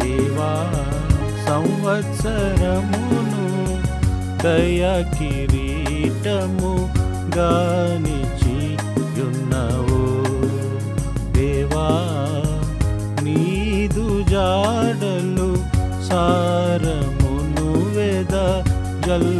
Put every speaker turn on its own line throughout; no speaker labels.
దేవా సంవత్సరమును దయా కిరీటము గానిచి దేవా నీదు జాడలు సారమును వేద జల్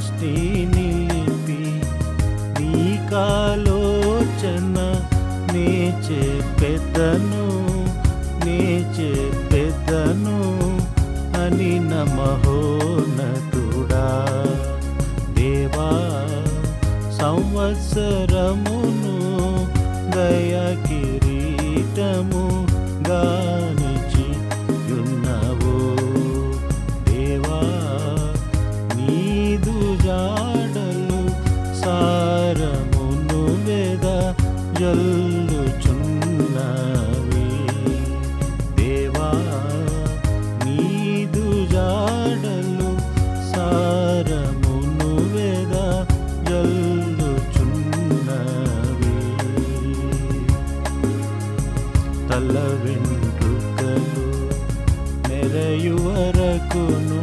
దృష్టి నిలిపి నీ కాలోచన నే చెప్పెదను నే చెప్పెదను అని నమహోనతుడా దేవా సంవత్సర జల్లుచున్నవి దేవా నీదు జాడలు సారమును వేద జల్లుచున్నవి. తల వెంట్రుకలు మెరయు వరకును